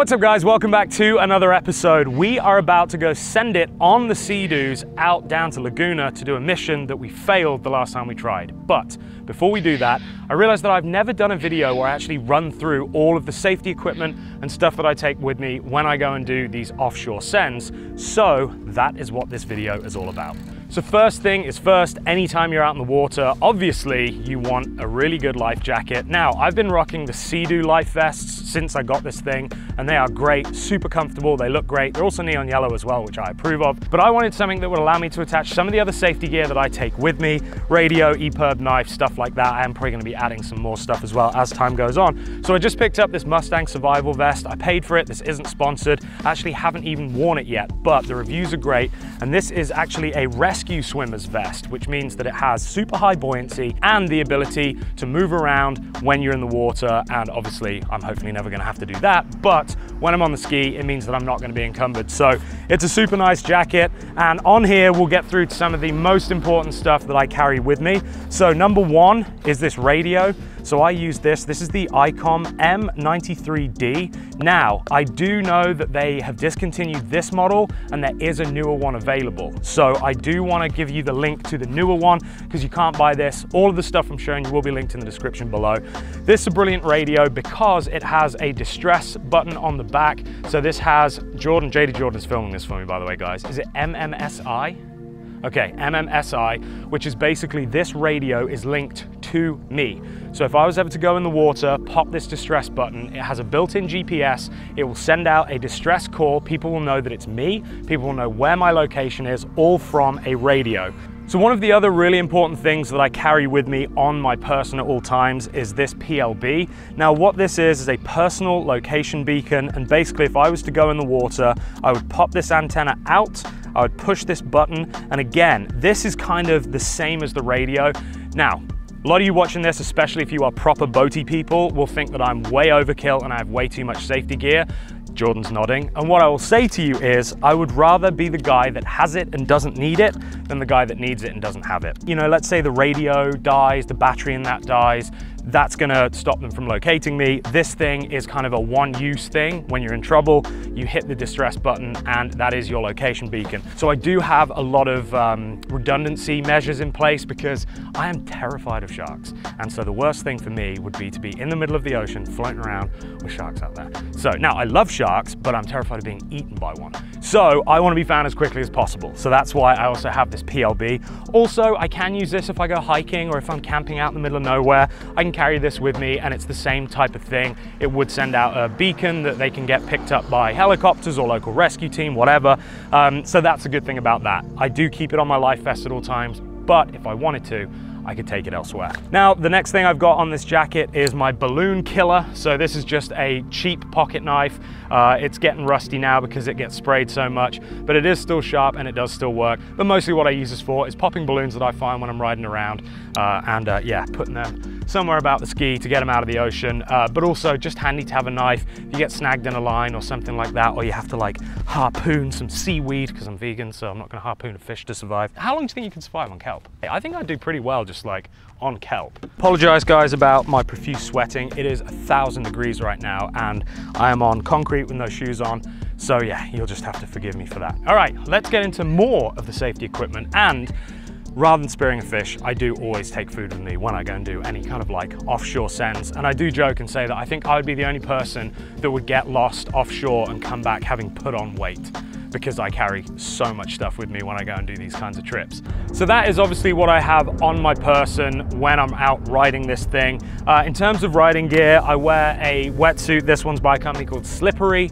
What's up guys, welcome back to another episode. We are about to go send it on the Sea-Doos out down to Laguna to do a mission that we failed the last time we tried. But before we do that, I realized that I've never done a video where I actually run through all of the safety equipment and stuff that I take with me when I go and do these offshore sends. So that is what this video is all about. So first thing is first, anytime you're out in the water, obviously you want a really good life jacket. Now, I've been rocking the Sea-Doo life vests since I got this thing, and they are great, super comfortable, they look great. They're also neon yellow as well, which I approve of. But I wanted something that would allow me to attach some of the other safety gear that I take with me, radio, EPIRB knife, stuff like that. I am probably gonna be adding some more stuff as well as time goes on. So I just picked up this Mustang survival vest. I paid for it, this isn't sponsored. I actually haven't even worn it yet, but the reviews are great. And this is actually a rescue swimmer's vest, which means that it has super high buoyancy and the ability to move around when you're in the water. And obviously, I'm hopefully never gonna have to do that. But when I'm on the ski, it means that I'm not gonna be encumbered. So it's a super nice jacket. And on here, we'll get through to some of the most important stuff that I carry with me. So number one is this radio. So I use this. This is the ICOM M93D. Now, I do know that they have discontinued this model and there is a newer one available. So I do want to give you the link to the newer one because you can't buy this. All of the stuff I'm showing you will be linked in the description below. This is a brilliant radio because it has a distress button on the back. So this has Jordan, JD Jordan's filming this for me, by the way, guys. Is it MMSI? Okay, MMSI, which is basically this radio is linked to me. So if I was ever to go in the water, pop this distress button, it has a built-in GPS, it will send out a distress call, people will know that it's me, people will know where my location is, all from a radio. So one of the other really important things that I carry with me on my person at all times is this PLB. Now what this is is a personal location beacon and basically if I was to go in the water, I would pop this antenna out I would push this button. And again, this is kind of the same as the radio. Now, a lot of you watching this, especially if you are proper boaty people, will think that I'm way overkill and I have way too much safety gear. Jordan's nodding. And what I will say to you is, I would rather be the guy that has it and doesn't need it than the guy that needs it and doesn't have it. You know, let's say the radio dies, the battery in that dies, that's gonna stop them from locating me. This thing is kind of a one-use thing. When you're in trouble, you hit the distress button and that is your location beacon. So I do have a lot of um, redundancy measures in place because I am terrified of sharks. And so the worst thing for me would be to be in the middle of the ocean, floating around with sharks out there. So now I love sharks, but I'm terrified of being eaten by one. So I wanna be found as quickly as possible. So that's why I also have this PLB. Also, I can use this if I go hiking or if I'm camping out in the middle of nowhere. I can carry this with me and it's the same type of thing. It would send out a beacon that they can get picked up by helicopters or local rescue team, whatever. Um, so that's a good thing about that. I do keep it on my life vest at all times, but if I wanted to, I could take it elsewhere. Now, the next thing I've got on this jacket is my balloon killer. So this is just a cheap pocket knife. Uh, it's getting rusty now because it gets sprayed so much, but it is still sharp and it does still work. But mostly what I use this for is popping balloons that I find when I'm riding around uh, and uh, yeah, putting them somewhere about the ski to get them out of the ocean, uh, but also just handy to have a knife. If you get snagged in a line or something like that, or you have to like harpoon some seaweed, because I'm vegan, so I'm not gonna harpoon a fish to survive. How long do you think you can survive on kelp? I think I'd do pretty well just like on kelp. Apologize guys about my profuse sweating. It is a thousand degrees right now and I am on concrete with no shoes on. So yeah, you'll just have to forgive me for that. All right, let's get into more of the safety equipment and rather than spearing a fish, I do always take food with me when I go and do any kind of like offshore sends. And I do joke and say that I think I would be the only person that would get lost offshore and come back having put on weight because I carry so much stuff with me when I go and do these kinds of trips. So that is obviously what I have on my person when I'm out riding this thing. Uh, in terms of riding gear, I wear a wetsuit. This one's by a company called Slippery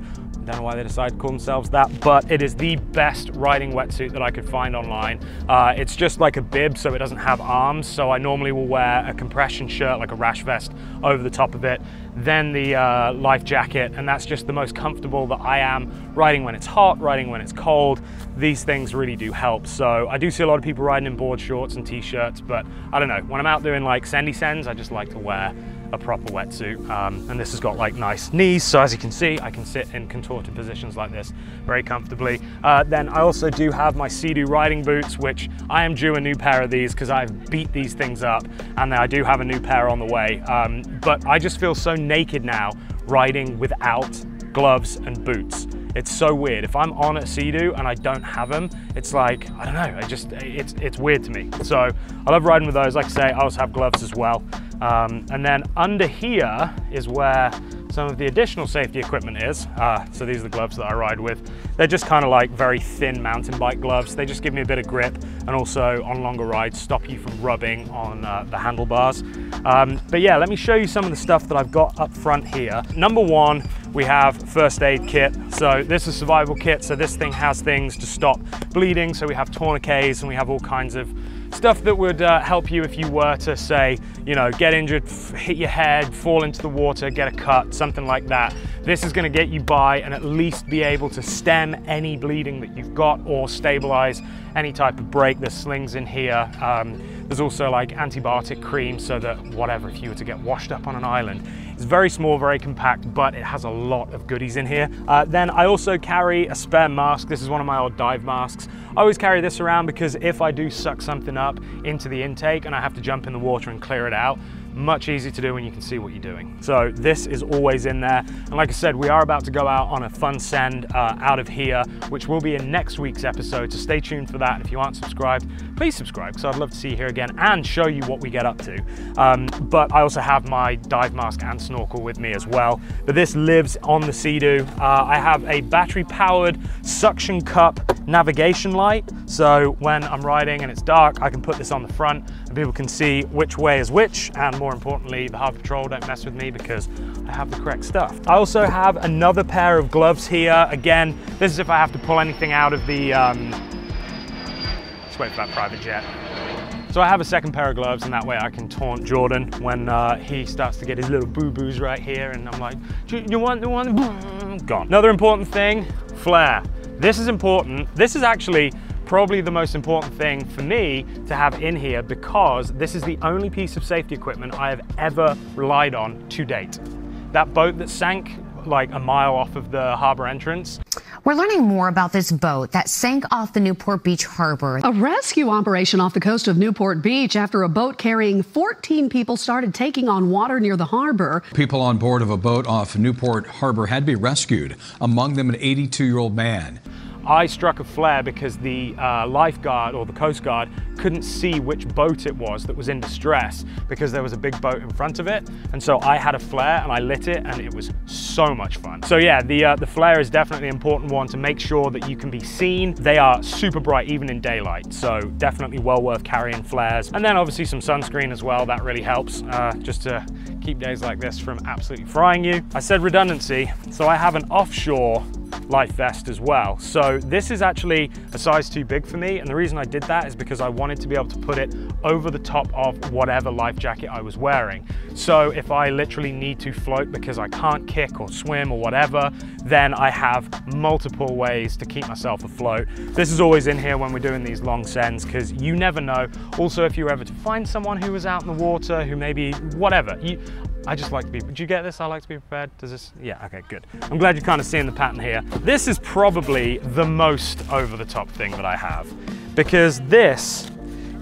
don't know why they decided to call themselves that, but it is the best riding wetsuit that I could find online. Uh, it's just like a bib, so it doesn't have arms. So I normally will wear a compression shirt, like a rash vest, over the top of it, then the uh, life jacket, and that's just the most comfortable that I am riding when it's hot, riding when it's cold. These things really do help. So I do see a lot of people riding in board shorts and t-shirts, but I don't know, when I'm out doing like sandy sends, I just like to wear a proper wetsuit. Um, and this has got like nice knees. So as you can see, I can sit in contorted positions like this very comfortably. Uh, then I also do have my Sea-Doo riding boots, which I am due a new pair of these because I've beat these things up and I do have a new pair on the way. Um, but I just feel so naked now riding without gloves, and boots. It's so weird. If I'm on a Sea-Doo and I don't have them, it's like, I don't know, I just, it's, it's weird to me. So I love riding with those. Like I say, I also have gloves as well. Um, and then under here is where some of the additional safety equipment is. Uh, so these are the gloves that I ride with. They're just kind of like very thin mountain bike gloves. They just give me a bit of grip and also on longer rides stop you from rubbing on uh, the handlebars. Um, but yeah, let me show you some of the stuff that I've got up front here. Number one, we have first aid kit. So this is survival kit. So this thing has things to stop bleeding. So we have tourniquets and we have all kinds of stuff that would uh, help you if you were to say, you know, get injured, hit your head, fall into the water, get a cut, something like that. This is gonna get you by and at least be able to stem any bleeding that you've got or stabilize any type of break. There's slings in here. Um, there's also like antibiotic cream so that whatever, if you were to get washed up on an island, it's very small, very compact, but it has a lot of goodies in here. Uh, then I also carry a spare mask. This is one of my old dive masks. I always carry this around because if I do suck something up into the intake and I have to jump in the water and clear it out, much easier to do when you can see what you're doing. So this is always in there. And like I said, we are about to go out on a fun send uh, out of here, which will be in next week's episode. So stay tuned for that. And if you aren't subscribed, please subscribe because I'd love to see you here again and show you what we get up to. Um, but I also have my dive mask and snorkel with me as well. But this lives on the Sea-Doo. Uh, I have a battery powered suction cup navigation light. So when I'm riding and it's dark, I can put this on the front and people can see which way is which. And more importantly, the Harbor Patrol don't mess with me because I have the correct stuff. I also have another pair of gloves here. Again, this is if I have to pull anything out of the, um, let's wait for that private jet. So I have a second pair of gloves and that way I can taunt Jordan when uh, he starts to get his little boo-boos right here and I'm like, you want the one? Gone. Another important thing, flare. This is important. This is actually probably the most important thing for me to have in here because this is the only piece of safety equipment I have ever relied on to date. That boat that sank like a mile off of the harbor entrance. We're learning more about this boat that sank off the Newport Beach harbor. A rescue operation off the coast of Newport Beach after a boat carrying 14 people started taking on water near the harbor. People on board of a boat off Newport Harbor had to be rescued, among them an 82 year old man. I struck a flare because the uh, lifeguard or the Coast Guard couldn't see which boat it was that was in distress because there was a big boat in front of it. And so I had a flare and I lit it and it was so much fun. So yeah, the, uh, the flare is definitely an important one to make sure that you can be seen. They are super bright even in daylight. So definitely well worth carrying flares. And then obviously some sunscreen as well. That really helps uh, just to keep days like this from absolutely frying you. I said redundancy, so I have an offshore life vest as well. So this is actually a size too big for me. And the reason I did that is because I wanted to be able to put it over the top of whatever life jacket I was wearing. So if I literally need to float because I can't kick or swim or whatever, then I have multiple ways to keep myself afloat. This is always in here when we're doing these long sends because you never know. Also, if you're ever to find someone who was out in the water, who maybe, whatever, you, I just like to be, do you get this? I like to be prepared. Does this, yeah, okay, good. I'm glad you're kind of seeing the pattern here. This is probably the most over the top thing that I have because this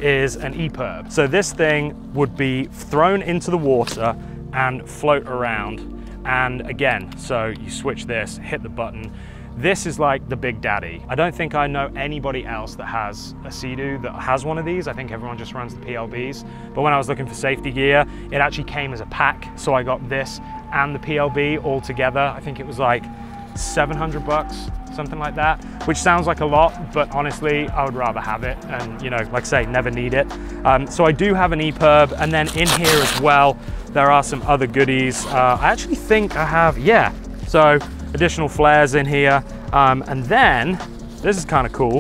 is an EPIRB. So this thing would be thrown into the water and float around. And again, so you switch this, hit the button, this is like the big daddy. I don't think I know anybody else that has a Sea-Doo that has one of these. I think everyone just runs the PLBs. But when I was looking for safety gear, it actually came as a pack. So I got this and the PLB all together. I think it was like 700 bucks, something like that, which sounds like a lot, but honestly, I would rather have it and, you know, like I say, never need it. Um, so I do have an EPIRB, and then in here as well, there are some other goodies. Uh, I actually think I have, yeah, so additional flares in here. Um, and then, this is kind of cool.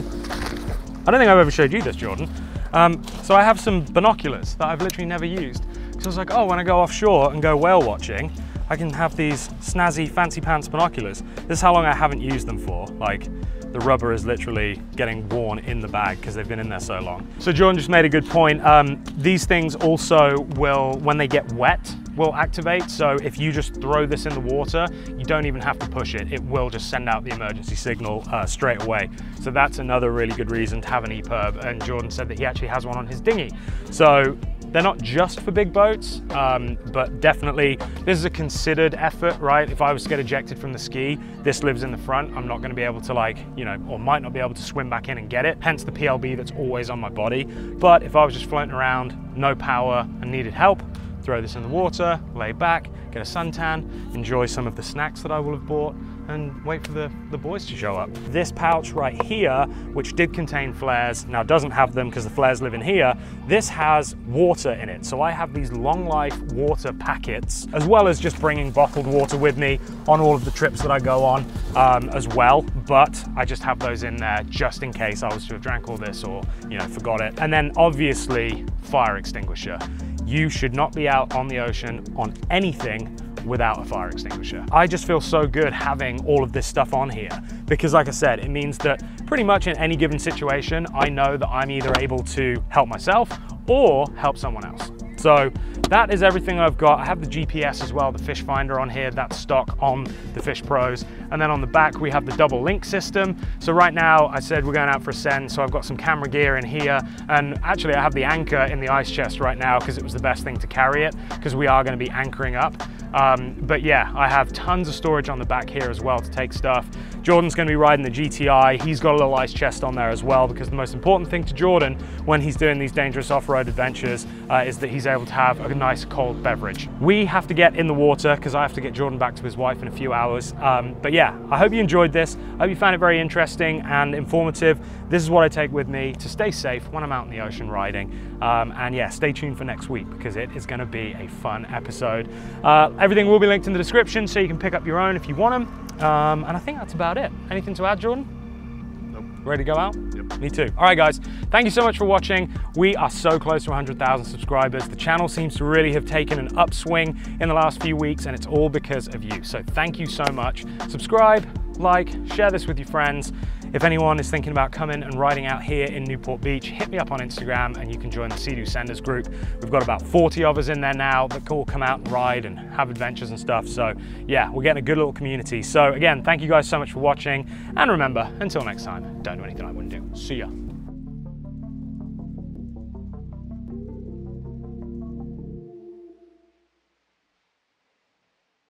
I don't think I've ever showed you this, Jordan. Um, so I have some binoculars that I've literally never used. So I was like, oh, when I go offshore and go whale watching, I can have these snazzy fancy pants binoculars. This is how long I haven't used them for. Like the rubber is literally getting worn in the bag because they've been in there so long. So Jordan just made a good point. Um, these things also will, when they get wet, will activate. So if you just throw this in the water, you don't even have to push it. It will just send out the emergency signal uh, straight away. So that's another really good reason to have an EPIRB. And Jordan said that he actually has one on his dinghy. So They're not just for big boats, um, but definitely this is a considered effort, right? If I was to get ejected from the ski, this lives in the front. I'm not gonna be able to like, you know, or might not be able to swim back in and get it, hence the PLB that's always on my body. But if I was just floating around, no power and needed help, throw this in the water, lay back, get a suntan, enjoy some of the snacks that I will have bought, and wait for the, the boys to show up. This pouch right here, which did contain flares, now doesn't have them because the flares live in here, this has water in it. So I have these long life water packets, as well as just bringing bottled water with me on all of the trips that I go on um, as well. But I just have those in there just in case I was to have drank all this or, you know, forgot it. And then obviously fire extinguisher. You should not be out on the ocean on anything without a fire extinguisher. I just feel so good having all of this stuff on here because like I said, it means that pretty much in any given situation, I know that I'm either able to help myself or help someone else. So that is everything I've got. I have the GPS as well, the fish finder on here, that's stock on the Fish Pros. And then on the back, we have the double LinQ system. So right now I said we're going out for a send, so I've got some camera gear in here. And actually I have the anchor in the ice chest right now because it was the best thing to carry it because we are going to be anchoring up. Um, but yeah, I have tons of storage on the back here as well to take stuff. Jordan's going to be riding the GTI. He's got a little ice chest on there as well because the most important thing to Jordan when he's doing these dangerous off-road adventures uh, is that he's able to have a nice cold beverage. We have to get in the water because I have to get Jordan back to his wife in a few hours. Um, but yeah, I hope you enjoyed this. I hope you found it very interesting and informative. This is what I take with me to stay safe when I'm out in the ocean riding. Um, and yeah, stay tuned for next week because it is going to be a fun episode. Uh, everything will be linked in the description so you can pick up your own if you want them. Um, and I think that's about it. Anything to add, Jordan? Nope. Ready to go out? Me too. All right, guys. Thank you so much for watching. We are so close to 100,000 subscribers. The channel seems to really have taken an upswing in the last few weeks, and it's all because of you. So thank you so much. Subscribe, like, share this with your friends. If anyone is thinking about coming and riding out here in Newport Beach, hit me up on Instagram and you can join the Sea-Doo Senders group. We've got about 40 of us in there now that all come out and ride and have adventures and stuff. So yeah, we're getting a good little community. So again, thank you guys so much for watching. And remember, until next time, don't do anything I wouldn't do. See ya.